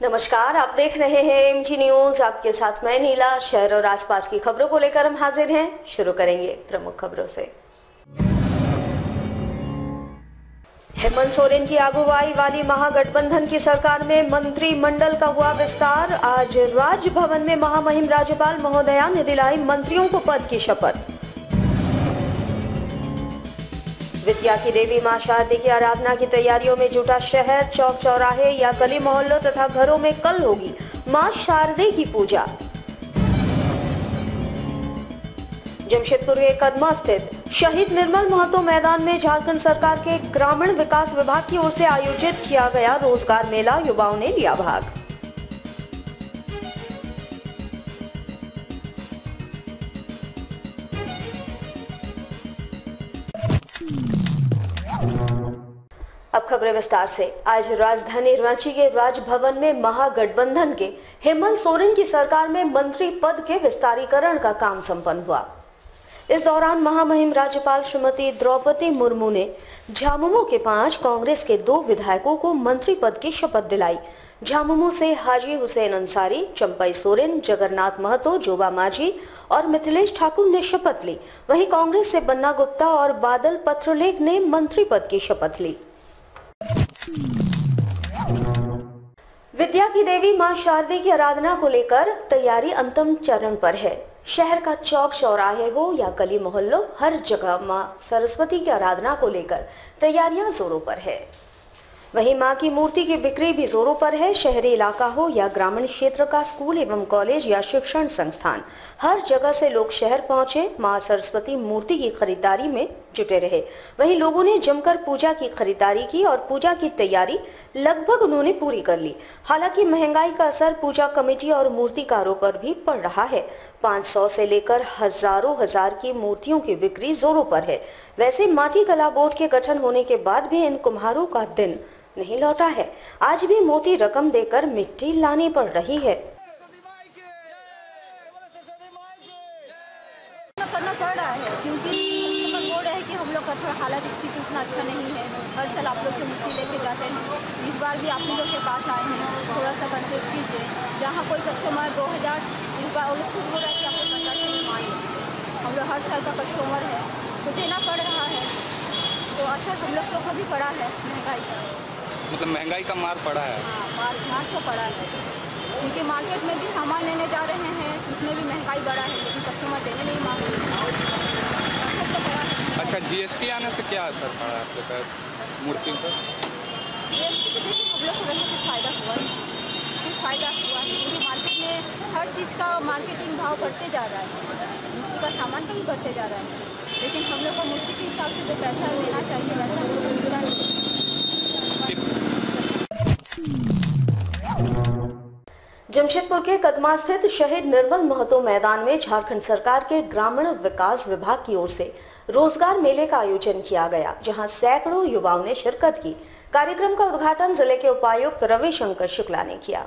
नमस्कार, आप देख रहे हैं एमजी न्यूज़ आपके साथ मैं नीला। शहर और आसपास की खबरों को लेकर हम हाजिर हैं। शुरू करेंगे प्रमुख खबरों से। हेमंत सोरेन की अगुवाई वाली महागठबंधन की सरकार में मंत्रिमंडल का हुआ विस्तार। आज राजभवन में महामहिम राज्यपाल महोदया ने दिलाई मंत्रियों को पद की शपथ। विद्या की देवी माँ शारदी की आराधना की तैयारियों में जुटा शहर, चौक चौराहे या गली मोहल्लों तथा घरों में कल होगी माँ शारदे की पूजा। जमशेदपुर के कदमा स्थित शहीद निर्मल महतो मैदान में झारखंड सरकार के ग्रामीण विकास विभाग की ओर से आयोजित किया गया रोज़गार मेला, युवाओं ने लिया भाग। खबरें विस्तार से। आज राजधानी रांची के राजभवन में महागठबंधन के हेमंत सोरेन की सरकार में मंत्री पद के विस्तारीकरण का काम संपन्न हुआ। इस दौरान महामहिम राज्यपाल श्रीमती द्रौपदी मुर्मू ने झामुमो के पाँच, कांग्रेस के दो विधायकों को मंत्री पद की शपथ दिलाई। झामुमो से हाजी हुसैन अंसारी, चंपई सोरेन, जगन्नाथ महतो, जोबा माझी और मिथिलेश ठाकुर ने शपथ ली। वहीं कांग्रेस से बन्ना गुप्ता और बादल पत्रलेख ने मंत्री पद की शपथ ली। विद्या की देवी माँ शारदे की आराधना को लेकर तैयारी अंतिम चरण पर है। शहर का चौक चौराहे हो या गली मोहल्लों, हर जगह माँ सरस्वती की आराधना को लेकर तैयारियाँ जोरों पर है। वहीं माँ की मूर्ति की बिक्री भी जोरों पर है। शहरी इलाका हो या ग्रामीण क्षेत्र का स्कूल एवं कॉलेज या शिक्षण संस्थान, हर जगह से लोग शहर पहुँचे, माँ सरस्वती मूर्ति की खरीदारी में जुटे रहे। वहीं लोगों ने जमकर पूजा की खरीदारी की और पूजा की तैयारी लगभग उन्होंने पूरी कर ली। हालाँकि महँगाई का असर पूजा कमेटी और मूर्तिकारों पर भी पड़ रहा है। 500 से लेकर हज़ारों हज़ार की मूर्तियों की बिक्री जोरों पर है। वैसे माटी कला बोर्ड के गठन होने के बाद भी इन कुम्हारों का दिन नहीं लौटा है। आज भी मोटी रकम देकर मिट्टी लानी पड़ रही है। अच्छा इस बार भी आप लोग के पास आए हैं, थोड़ा सा जहाँ कोई कस्टमर दो हज़ार हम लोग हर साल का कस्टमर है। तो देना पड़ रहा है। तो असर हम लोग को भी पड़ा है महँगाई का। मतलब महँगाई का मार पड़ा है। हाँ मार मार तो पड़ा है। क्योंकि मार्केट में भी सामान लेने जा रहे हैं उसमें भी महँगाई बढ़ा है लेकिन कस्टमर देने नहीं मांग रहे तो है। अच्छा जीएसटी आने से क्या असर पड़ा है आपके पास मूर्ति पर? फ़ायदा हुआ कुछ फ़ायदा हुआ नहीं। क्योंकि मार्केट में हर चीज़ का मार्केटिंग भाव बढ़ते जा रहा है। मूर्ति का सामान का भी बढ़ते जा रहा है। लेकिन हम लोग को मूर्ति के हिसाब से जो पैसा देना चाहिए वैसा मिलता नहीं। जमशेदपुर के कदमा स्थित शहीद निर्मल महतो मैदान में झारखंड सरकार के ग्रामीण विकास विभाग की ओर से रोज़गार मेले का आयोजन किया गया, जहाँ सैकड़ों युवाओं ने शिरकत की। कार्यक्रम का उद्घाटन ज़िले के उपायुक्त रविशंकर शुक्ला ने किया।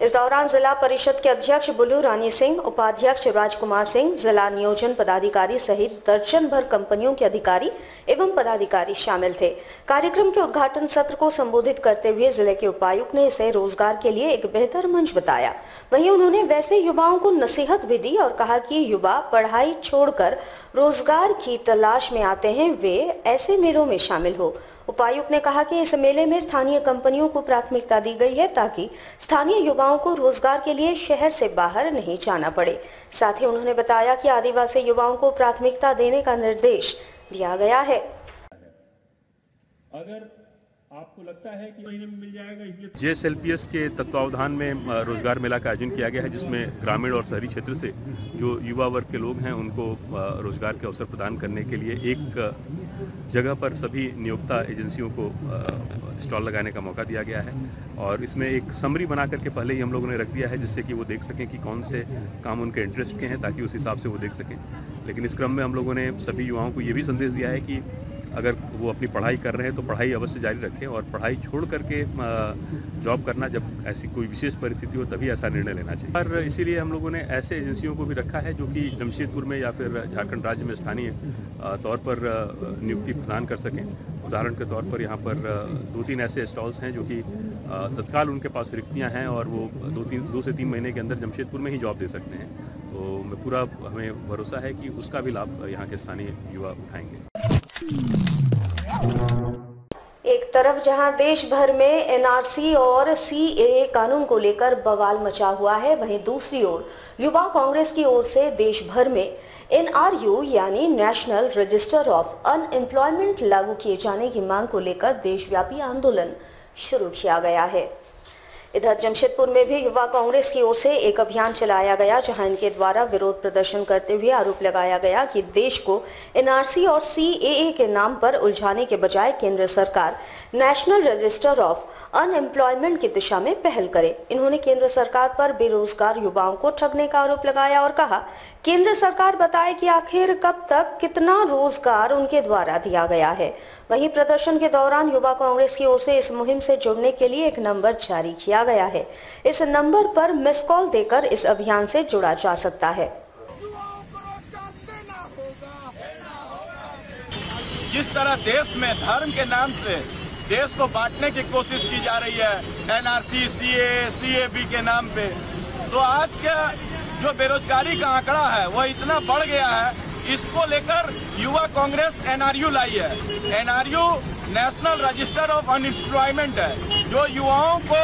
इस दौरान जिला परिषद के अध्यक्ष बुलू रानी सिंह, उपाध्यक्ष राजकुमार सिंह, जिला नियोजन पदाधिकारी सहित दर्जन भर कंपनियों के अधिकारी एवं पदाधिकारी शामिल थे। कार्यक्रम के उद्घाटन सत्र को संबोधित करते हुए ज़िले के उपायुक्त ने इसे रोज़गार के लिए एक बेहतर मंच बताया। वहीं उन्होंने वैसे युवाओं को नसीहत भी दी और कहा कि युवा पढ़ाई छोड़कर रोज़गार की तलाश में आते हैं, वे ऐसे मेलों में शामिल हो। उपायुक्त ने कहा कि इस मेले में स्थानीय कंपनियों को प्राथमिकता दी गई है ताकि स्थानीय युवाओं को रोज़गार के लिए शहर से बाहर नहीं जाना पड़े। साथ ही उन्होंने बताया कि आदिवासी युवाओं को प्राथमिकता देने का निर्देश दिया गया है। अगर आपको लगता है कि महीने में मिल जाएगा इसलिए एस के तत्वावधान में रोज़गार मेला का आयोजन किया गया है, जिसमें ग्रामीण और शहरी क्षेत्र से जो युवा वर्ग के लोग हैं, उनको रोज़गार के अवसर प्रदान करने के लिए एक जगह पर सभी नियोक्ता एजेंसियों को स्टॉल लगाने का मौका दिया गया है। और इसमें एक समरी बना करके पहले ही हम लोगों ने रख दिया है, जिससे कि वो देख सकें कि कौन से काम उनके इंटरेस्ट के हैं, ताकि उस हिसाब से वो देख सकें। लेकिन इस क्रम में हम लोगों ने सभी युवाओं को ये भी संदेश दिया है कि अगर वो अपनी पढ़ाई कर रहे हैं तो पढ़ाई अवश्य जारी रखें और पढ़ाई छोड़ करके जॉब करना जब ऐसी कोई विशेष परिस्थिति हो तभी ऐसा निर्णय लेना चाहिए। और इसीलिए हम लोगों ने ऐसे एजेंसियों को भी रखा है जो कि जमशेदपुर में या फिर झारखंड राज्य में स्थानीय तौर पर नियुक्ति प्रदान कर सकें। उदाहरण के तौर पर यहाँ पर दो तीन ऐसे स्टॉल्स हैं जो कि तत्काल उनके पास रिक्तियाँ हैं और वो दो तीन दो से तीन महीने के अंदर जमशेदपुर में ही जॉब दे सकते हैं। तो मैं पूरा हमें भरोसा है कि उसका भी लाभ यहाँ के स्थानीय युवा उठाएँगे। एक तरफ़ जहाँ देश भर में एनआरसी और सीएए कानून को लेकर बवाल मचा हुआ है, वहीं दूसरी ओर युवा कांग्रेस की ओर से देश भर में एनआरयू यानी नेशनल रजिस्टर ऑफ़ अनएम्प्लॉयमेंट लागू किए जाने की मांग को लेकर देशव्यापी आंदोलन शुरू किया गया है। इधर जमशेदपुर में भी युवा कांग्रेस की ओर से एक अभियान चलाया गया, जहाँ इनके द्वारा विरोध प्रदर्शन करते हुए आरोप लगाया गया कि देश को एनआरसी और सीएए के नाम पर उलझाने के बजाय केंद्र सरकार नेशनल रजिस्टर ऑफ़ अनएम्प्लॉयमेंट की दिशा में पहल करे। इन्होंने केंद्र सरकार पर बेरोजगार युवाओं को ठगने का आरोप लगाया और कहा, केंद्र सरकार बताए कि आखिर कब तक कितना रोज़गार उनके द्वारा दिया गया है? वहीं प्रदर्शन के दौरान युवा कांग्रेस की ओर से इस मुहिम से जुड़ने के लिए एक नंबर जारी किया गया है। इस नंबर पर मिस कॉल देकर इस अभियान से जुड़ा जा सकता है। जिस तरह देश में धर्म के नाम से देश को बांटने की कोशिश की जा रही है एनआरसी सीए सीएबी के नाम पे तो आज का जो बेरोजगारी का आंकड़ा है, वह इतना बढ़ गया है इसको लेकर युवा कांग्रेस एनआरयू लाई है। NRU national register of unemployment है, जो युवाओं को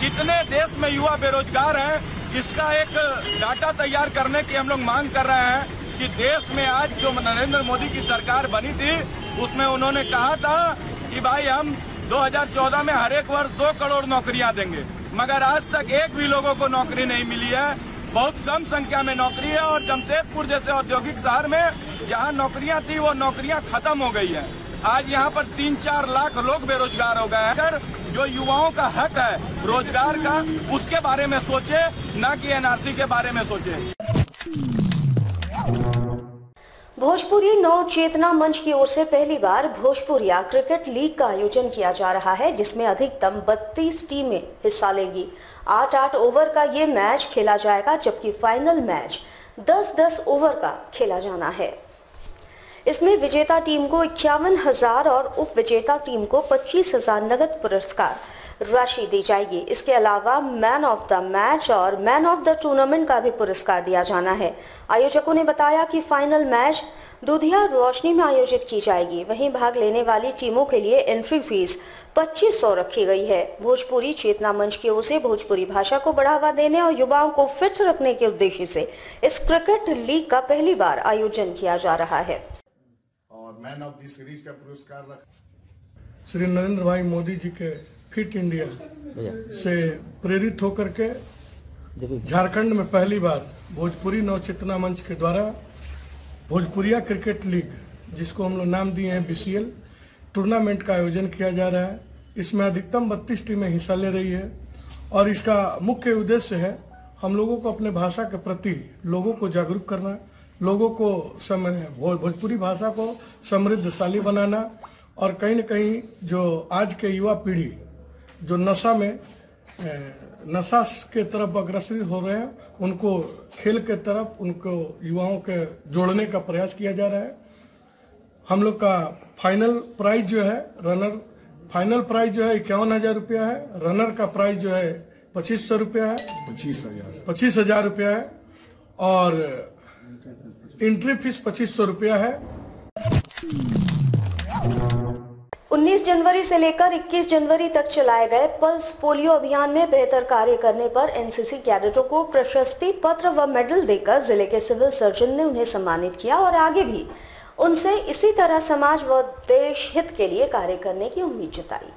कितने देश में युवा बेरोजगार हैं, इसका एक डाटा तैयार करने की हम लोग मांग कर रहे हैं कि देश में आज जो नरेंद्र मोदी की सरकार बनी थी, उसमें उन्होंने कहा था कि भाई हम 2014 में हर एक वर्ष दो करोड़ नौकरियाँ देंगे। मगर आज तक एक भी लोगों को नौकरी नहीं मिली है बहुत कम संख्या में नौकरी है और जमशेदपुर जैसे औद्योगिक शहर में जहाँ नौकरियाँ थी, वो नौकरियाँ खत्म हो गई है। आज यहाँ पर तीन चार लाख लोग बेरोजगार हो गए अगर जो युवाओं का हक है रोज़गार का, उसके बारे में सोचे, न कि एनआरसी के बारे में सोचे। भोजपुरी नव चेतना मंच की ओर से पहली बार भोजपुरिया क्रिकेट लीग का आयोजन किया जा रहा है, जिसमें अधिकतम 32 टीमें हिस्सा लेंगी। आठ आठ ओवर का ये मैच खेला जाएगा, जबकि फाइनल मैच 10-10 ओवर का खेला जाना है। इसमें विजेता टीम को इक्यावन हज़ार और उप विजेता टीम को पच्चीस हज़ार नगद पुरस्कार राशि दी जाएगी। इसके अलावा मैन ऑफ़ द मैच और मैन ऑफ़ द टूर्नामेंट का भी पुरस्कार दिया जाना है। आयोजकों ने बताया कि फाइनल मैच दुधिया रोशनी में आयोजित की जाएगी। वहीं भाग लेने वाली टीमों के लिए एंट्री फ़ीस 2500 रखी गई है। भोजपुरी चेतना मंच की ओर से भोजपुरी भाषा को बढ़ावा देने और युवाओं को फिट रखने के उद्देश्य से इस क्रिकेट लीग का पहली बार आयोजन किया जा रहा है। और मैन ऑफ़ दी सीरीज़ का पुरस्कार रखा श्री नरेंद्र भाई मोदी जी के फिट इंडिया से प्रेरित होकर के झारखंड में पहली बार भोजपुरी नवचेतना मंच के द्वारा भोजपुरिया क्रिकेट लीग जिसको हम लोग नाम दिए हैं बीसीएल टूर्नामेंट का आयोजन किया जा रहा है। इसमें अधिकतम 32 टीमें हिस्सा ले रही है और इसका मुख्य उद्देश्य है हम लोगों को अपने भाषा के प्रति लोगों को जागरूक करना लोगों को सम भोजपुरी भाषा को समृद्धशाली बनाना और कहीं न कहीं जो आज के युवा पीढ़ी जो नशा में नशा के तरफ़ अग्रसर हो रहे हैं उनको खेल के तरफ़ उनको युवाओं के जोड़ने का प्रयास किया जा रहा है। हम लोग का फाइनल प्राइज जो है रनर फाइनल प्राइज जो है इक्यावन हज़ार रुपया है रनर का प्राइज जो है पच्चीस सौ रुपया है। पच्चीस हज़ार। पच्चीस हज़ार रुपया है और एंट्री फ़ीस पच्चीस सौ रुपया है। 19 जनवरी से लेकर 21 जनवरी तक चलाए गए पल्स पोलियो अभियान में बेहतर कार्य करने पर एनसीसी कैडेटों को प्रशस्ति पत्र व मेडल देकर ज़िले के सिविल सर्जन ने उन्हें सम्मानित किया और आगे भी उनसे इसी तरह समाज व देश हित के लिए कार्य करने की उम्मीद जताई।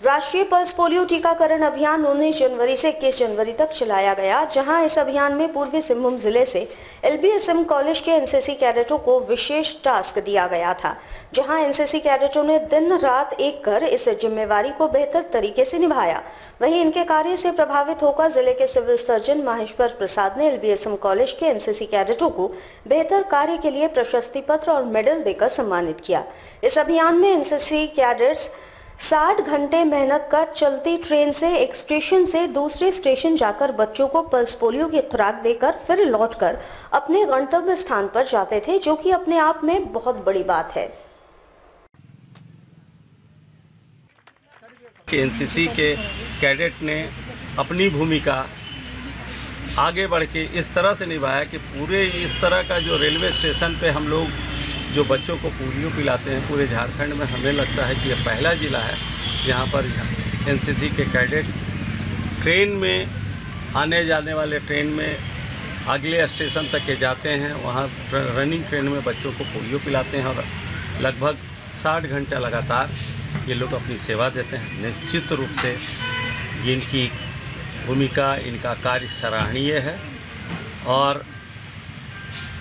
राष्ट्रीय पल्स पोलियो टीकाकरण अभियान 19 जनवरी से 21 जनवरी तक चलाया गया, जहाँ इस अभियान में पूर्वी सिंहभूम ज़िले से एलबीएसएम कॉलेज के एनसीसी कैडेटों को विशेष टास्क दिया गया था, जहाँ एनसीसी कैडेटों ने दिन रात एक कर इस जिम्मेवारी को बेहतर तरीके से निभाया। वहीं इनके कार्य से प्रभावित होकर ज़िले के सिविल सर्जन माहेश्वर प्रसाद ने एलबीएसएम कॉलेज के एनसीसी कैडेटों को बेहतर कार्य के लिए प्रशस्ति पत्र और मेडल देकर सम्मानित किया। इस अभियान में एनसीसी कैडेट्स 60 घंटे मेहनत कर चलती ट्रेन से एक स्टेशन से दूसरे स्टेशन जाकर बच्चों को पल्स पोलियो की खुराक देकर फिर लौटकर अपने गंतव्य स्थान पर जाते थे, जो कि अपने आप में बहुत बड़ी बात है। एनसीसी के कैडेट ने अपनी भूमिका आगे बढ़ के इस तरह से निभाया कि पूरे इस तरह का जो रेलवे स्टेशन पे हम लोग जो बच्चों को पोलियो पिलाते हैं, पूरे झारखंड में हमें लगता है कि यह पहला ज़िला है जहाँ पर एनसीसी के कैडेट ट्रेन में, आने जाने वाले ट्रेन में, अगले स्टेशन तक के जाते हैं। वहाँ रनिंग ट्रेन में बच्चों को पोलियो पिलाते हैं और लगभग साठ घंटा लगातार ये लोग अपनी सेवा देते हैं। निश्चित रूप से इनकी भूमिका, इनका कार्य सराहनीय है और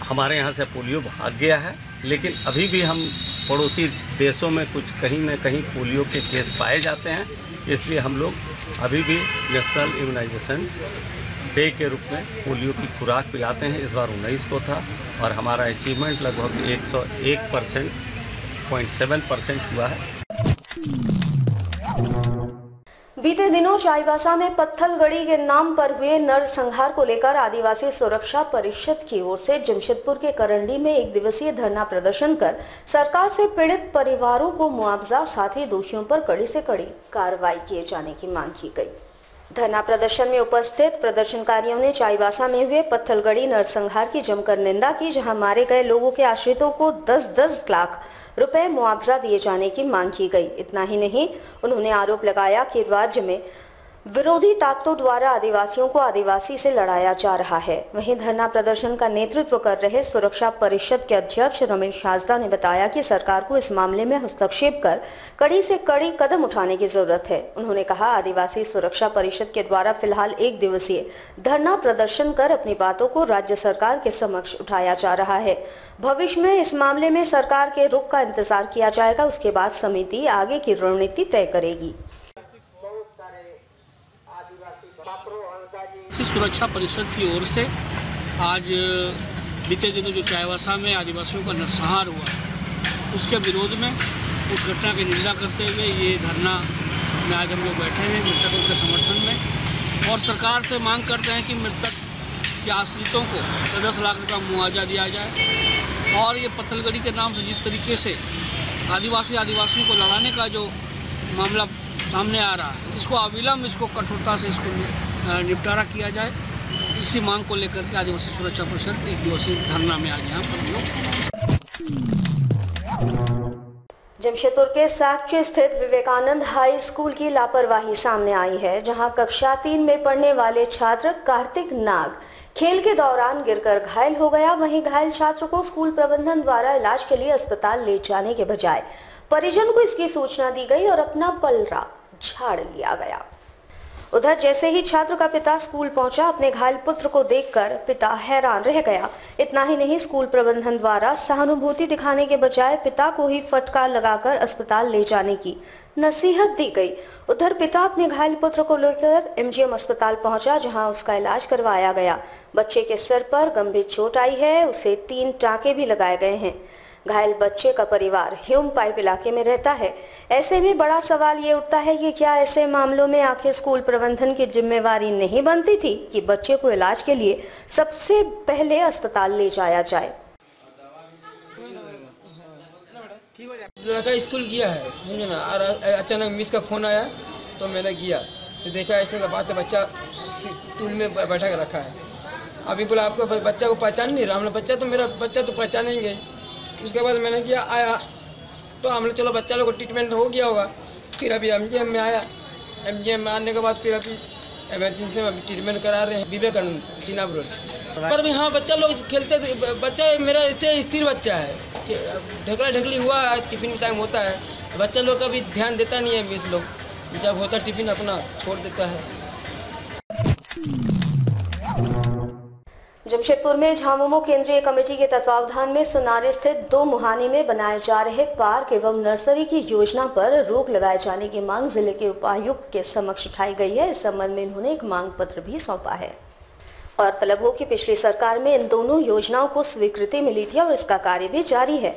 हमारे यहाँ से पोलियो भाग गया है। लेकिन अभी भी हम पड़ोसी देशों में कुछ कहीं ना कहीं पोलियो के केस पाए जाते हैं, इसलिए हम लोग अभी भी नेशनल इम्यूनाइजेशन डे के रूप में पोलियो की खुराक पिलाते हैं। इस बार उन्नीस को था और हमारा अचीवमेंट लगभग 101 परसेंट, पॉइंट सेवन परसेंट हुआ है। बीते दिनों चाईबासा में पत्थलगढ़ी के नाम पर हुए नरसंहार को लेकर आदिवासी सुरक्षा परिषद की ओर से जमशेदपुर के करंडी में एक दिवसीय धरना प्रदर्शन कर सरकार से पीड़ित परिवारों को मुआवजा, साथ ही दोषियों पर कड़ी से कड़ी कार्रवाई किए जाने की मांग की गई। धरना प्रदर्शन में उपस्थित प्रदर्शनकारियों ने चाईबासा में हुए पत्थलगढ़ी नरसंहार की जमकर निंदा की, जहाँ मारे गए लोगों के आश्रितों को 10-10 लाख रुपए मुआवजा दिए जाने की मांग की गई। इतना ही नहीं, उन्होंने आरोप लगाया कि राज्य में विरोधी ताकतों द्वारा आदिवासियों को आदिवासी से लड़ाया जा रहा है। वहीं धरना प्रदर्शन का नेतृत्व कर रहे सुरक्षा परिषद के अध्यक्ष रमेश हाजदा ने बताया कि सरकार को इस मामले में हस्तक्षेप कर कड़ी से कड़ी कदम उठाने की ज़रूरत है। उन्होंने कहा, आदिवासी सुरक्षा परिषद के द्वारा फ़िलहाल एक दिवसीय धरना प्रदर्शन कर अपनी बातों को राज्य सरकार के समक्ष उठाया जा रहा है। भविष्य में इस मामले में सरकार के रुख का इंतज़ार किया जाएगा, उसके बाद समिति आगे की रणनीति तय करेगी। सुरक्षा परिषद की ओर से आज बीते दिनों जो चाईवासा में आदिवासियों का नरसंहार हुआ उसके विरोध में उस घटना की निंदा करते हुए ये धरना में आज हम लोग बैठे हैं मृतकों के समर्थन में। और सरकार से मांग करते हैं कि मृतक के आश्रितों को दस लाख रुपया मुआवजा दिया जाए। और ये पत्थलगढ़ी के नाम से जिस तरीके से आदिवासी आदिवासियों को लड़ाने का जो मामला सामने आ रहा है। इसको अविलंब, इसको कठोरता से इसको निपटारा किया जाए। इसी मांग को लेकर के आदिवासी सुरक्षा परिषद एक दिवसीय धरना में आज यहाँ जमशेदपुर के साक्ची स्थित विवेकानंद हाई स्कूल की लापरवाही सामने आई है, जहाँ कक्षा तीन में पढ़ने वाले छात्र कार्तिक नाग खेल के दौरान गिरकर घायल हो गया। वहीं घायल छात्र को स्कूल प्रबंधन द्वारा इलाज के लिए अस्पताल ले जाने के बजाय परिजन को इसकी सूचना दी गई और अपना पलरा झाड़ लिया गया। उधर जैसे ही छात्र का पिता स्कूल पहुँचा, अपने घायल पुत्र को देखकर पिता हैरान रह गया। इतना ही नहीं, स्कूल प्रबंधन द्वारा सहानुभूति दिखाने के बजाय पिता को ही फटकार लगाकर अस्पताल ले जाने की नसीहत दी गई। उधर पिता अपने घायल पुत्र को लेकर एमजीएम अस्पताल पहुँचा, जहाँ उसका इलाज करवाया गया। बच्चे के सिर पर गंभीर चोट आई है, उसे तीन टाके भी लगाए गए हैं। घायल बच्चे का परिवार ह्यूम पाइप इलाके में रहता है। ऐसे में बड़ा सवाल ये उठता है कि क्या ऐसे मामलों में आखिर स्कूल प्रबंधन की जिम्मेवारी नहीं बनती थी कि बच्चे को इलाज के लिए सबसे पहले अस्पताल ले जाया जाए? लड़का स्कूल गया है। समझे ना? और अचानक मिस का फ़ोन आया तो मैंने किया तो देखा ऐसे का बात है, बच्चा टूल में बैठा के रखा है। अभी बोला, आपको बच्चा को पहचान नहीं रहा? हमने बच्चा तो मेरा, बच्चा तो पहचानेंगे। उसके बाद मैंने किया, आया। तो हमने, चलो बच्चा लोग ट्रीटमेंट हो गया होगा। फिर अभी एम जी में आया। एम जी में आने के बाद फिर अभी एमरजेंसी में ट्रीटमेंट करा रहे हैं, विवेकानंद चिनाब रोड पर भी हाँ बच्चा लोग खेलते थे। बच्चा मेरा इतने स्थिर बच्चा है ढकला ढकली हुआ है टिफ़िन टाइम होता है। बच्चा लोग का भी ध्यान देता नहीं है, मिस लोग। जब होता टिफ़िन अपना, छोड़ देता है। जमशेदपुर में झामुमो केंद्रीय कमेटी के तत्वावधान में सुनारे स्थित दो मुहानी में बनाए जा रहे पार्क एवं नर्सरी की योजना पर रोक लगाए जाने की मांग ज़िले के उपायुक्त के समक्ष उठाई गई है। इस संबंध में इन्होंने एक मांग पत्र भी सौंपा है। और तलब हो कि पिछली सरकार में इन दोनों योजनाओं को स्वीकृति मिली थी और इसका कार्य भी जारी है।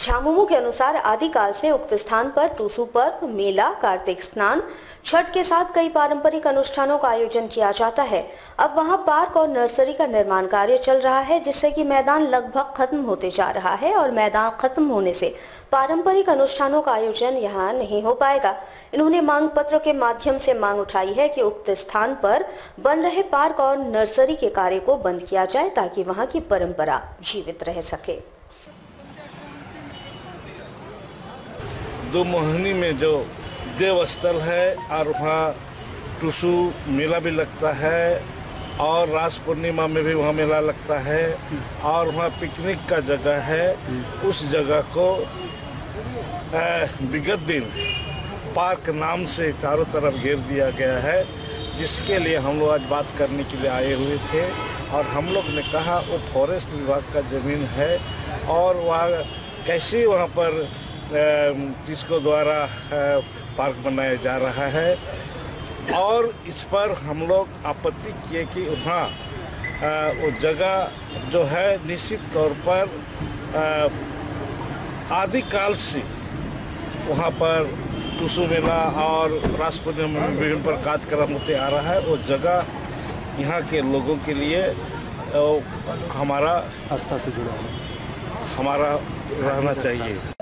झामुमो के अनुसार आदिकाल से उक्त स्थान पर टूसू पर्व, मेला, कार्तिक स्नान, छठ के साथ कई पारंपरिक अनुष्ठानों का आयोजन किया जाता है। अब वहाँ पार्क और नर्सरी का निर्माण कार्य चल रहा है, जिससे कि मैदान लगभग खत्म होते जा रहा है और मैदान खत्म होने से पारंपरिक अनुष्ठानों का आयोजन यहाँ नहीं हो पाएगा। इन्होंने मांग पत्र के माध्यम से मांग उठाई है कि उक्त स्थान पर बन रहे पार्क और नर्सरी के कार्य को बंद किया जाए, ताकि वहाँ की परंपरा जीवित रह सके। दो मोहनी में जो देव स्थल है और वहाँ टुसु मेला भी लगता है और रास पूर्णिमा में भी वहाँ मेला लगता है और वहाँ पिकनिक का जगह है। उस जगह को विगत दिन पार्क नाम से चारों तरफ़ घेर दिया गया है, जिसके लिए हम लोग आज बात करने के लिए आए हुए थे। और हम लोग ने कहा, वो फॉरेस्ट विभाग का ज़मीन है और वहाँ कैसे वहाँ पर जिसको द्वारा पार्क बनाया जा रहा है। और इस पर हम लोग आपत्ति किए कि वहाँ वो जगह जो है निश्चित तौर पर आदिकाल से वहाँ पर टूसू मेला और राष्ट्रपति विभिन्न पर कार्यक्रम होते आ रहा है। वो जगह यहाँ के लोगों के लिए हमारा आस्था से जुड़ा हमारा रहना चाहिए।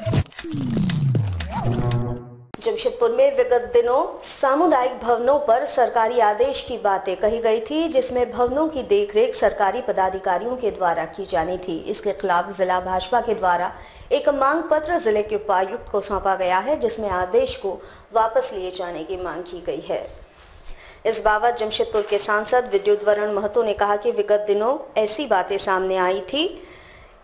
जमशेदपुर में विगत दिनों सामुदायिक भवनों पर सरकारी आदेश की बातें कही गई थी, जिसमें भवनों की देखरेख सरकारी पदाधिकारियों के द्वारा की जानी थी। इसके खिलाफ जिला भाजपा के द्वारा एक मांग पत्र ज़िले के उपायुक्त को सौंपा गया है, जिसमें आदेश को वापस लिए जाने की मांग की गई है। इस बाबत जमशेदपुर के सांसद विद्युत वरण महतो ने कहा कि विगत दिनों ऐसी बातें सामने आई थी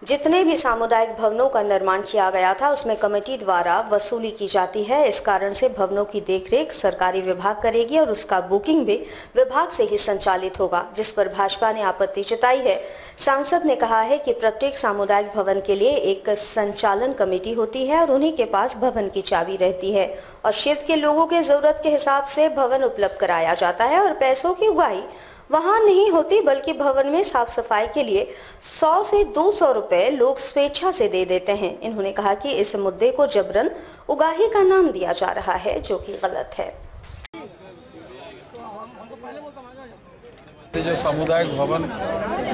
जितने भी सामुदायिक भवनों का निर्माण किया गया था, उसमें कमेटी द्वारा वसूली की जाती है। इस कारण से भवनों की देखरेख सरकारी विभाग करेगी और उसका बुकिंग भी विभाग से ही संचालित होगा, जिस पर भाजपा ने आपत्ति जताई है। सांसद ने कहा है कि प्रत्येक सामुदायिक भवन के लिए एक संचालन कमेटी होती है और उन्हीं के पास भवन की चाबी रहती है और क्षेत्र के लोगों के ज़रूरत के हिसाब से भवन उपलब्ध कराया जाता है और पैसों की उगाही वहाँ नहीं होती, बल्कि भवन में साफ़ सफ़ाई के लिए 100 से 200 रुपए लोग स्वेच्छा से दे देते हैं। इन्होंने कहा कि इस मुद्दे को जबरन उगाही का नाम दिया जा रहा है, जो कि गलत है। जो सामुदायिक भवन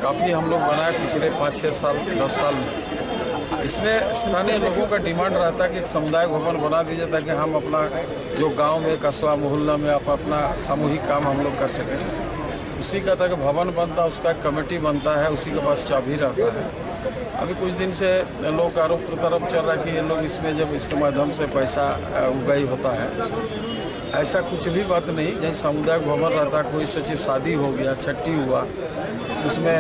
काफ़ी हम लोग बनाए पिछले पाँच छः साल, दस साल में। इसमें स्थानीय लोगों का डिमांड रहता है कि समुदायिक भवन बना दीजिए, ताकि हम अपना जो गाँव में, कस्बा, मोहल्ला में आप अपना सामूहिक काम हम लोग कर सकें। उसी का तक भवन बनता है उसका कमेटी बनता है, उसी के पास चाबी रहता है। अभी कुछ दिन से लोग आरोप तरफ़ चल रहा है कि ये लोग इसमें जब इसके माध्यम से पैसा उगाई होता है, ऐसा कुछ भी बात नहीं, जैसे सामुदायिक भवन रहता कोई सोची शादी हो गया छट्टी हुआ, उसमें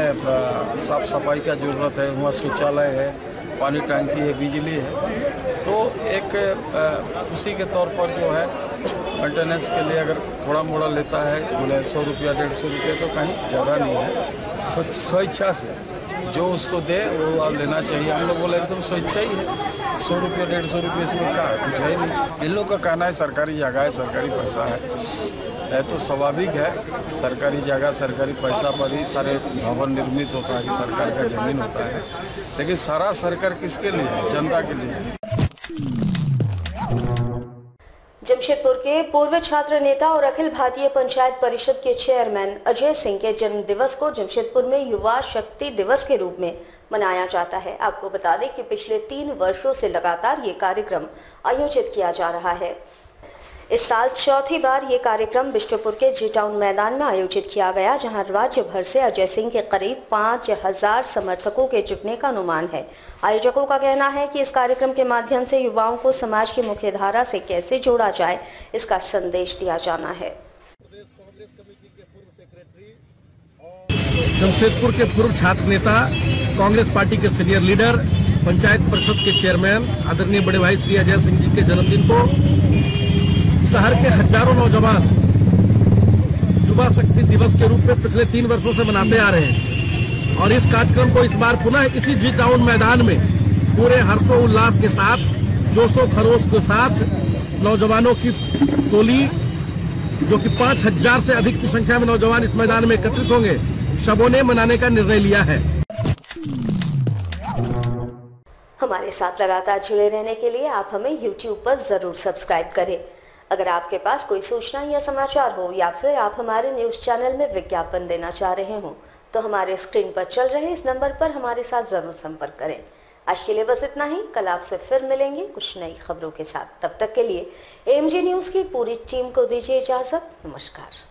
साफ़ सफ़ाई का ज़रूरत है, वहाँ शौचालय है, पानी टंकी है, बिजली है तो एक खुशी के तौर पर जो है मेंटेनेंस के लिए अगर थोड़ा मोड़ा लेता है, बोले सौ रुपया, डेढ़ सौ रुपये तो कहीं ज़्यादा नहीं है। स्वेच्छा से जो उसको दे, वो आप लेना चाहिए। हम लोग बोले, एकदम स्वेच्छा ही है। सौ रुपये, डेढ़ सौ रुपये इसमें क्या है कुछ है नहीं। इन लोग का कहना है, सरकारी जगह है, सरकारी पैसा है। है तो स्वाभाविक है, सरकारी जगह, सरकारी पैसा पर ही सारे भवन निर्मित होता है, सरकार का ज़मीन होता है। लेकिन सारा सरकार किसके लिए है? जनता के लिए है। जमशेदपुर के पूर्व छात्र नेता और अखिल भारतीय पंचायत परिषद के चेयरमैन अजय सिंह के जन्म दिवस को जमशेदपुर में युवा शक्ति दिवस के रूप में मनाया जाता है। आपको बता दें कि पिछले तीन वर्षों से लगातार ये कार्यक्रम आयोजित किया जा रहा है। इस साल चौथी बार ये कार्यक्रम बिष्टुपुर के जी टाउन मैदान में आयोजित किया गया, जहाँ राज्य भर से अजय सिंह के करीब पाँच हज़ार समर्थकों के जुटने का अनुमान है। आयोजकों का कहना है कि इस कार्यक्रम के माध्यम से युवाओं को समाज की मुख्य धारा से कैसे जोड़ा जाए, इसका संदेश दिया जाना है। जमशेदपुर के पूर्व छात्र नेता, कांग्रेस पार्टी के सीनियर लीडर, पंचायत परिषद के चेयरमैन, आदरणीय बड़े भाई श्री अजय सिंह जी के जन्मदिन को शहर के हज़ारों नौजवान युवा शक्ति दिवस के रूप में पिछले तीन वर्षों से मनाते आ रहे हैं। और इस कार्यक्रम को इस बार पुनः इसी जी टाउन मैदान में पूरे हर्षोल्लास के साथ, जोशो खरोश के साथ नौजवानों की टोली, जो कि पाँच हज़ार से अधिक की संख्या में नौजवान इस मैदान में एकत्रित होंगे, सबों ने मनाने का निर्णय लिया है। हमारे साथ लगातार जुड़े रहने के लिए आप हमें YouTube पर ज़रूर सब्सक्राइब करें। अगर आपके पास कोई सूचना या समाचार हो या फिर आप हमारे न्यूज़ चैनल में विज्ञापन देना चाह रहे हो तो हमारे स्क्रीन पर चल रहे इस नंबर पर हमारे साथ ज़रूर संपर्क करें। आज के लिए बस इतना ही। कल आपसे फिर मिलेंगे कुछ नई खबरों के साथ। तब तक के लिए एम न्यूज़ की पूरी टीम को दीजिए इजाज़त। नमस्कार।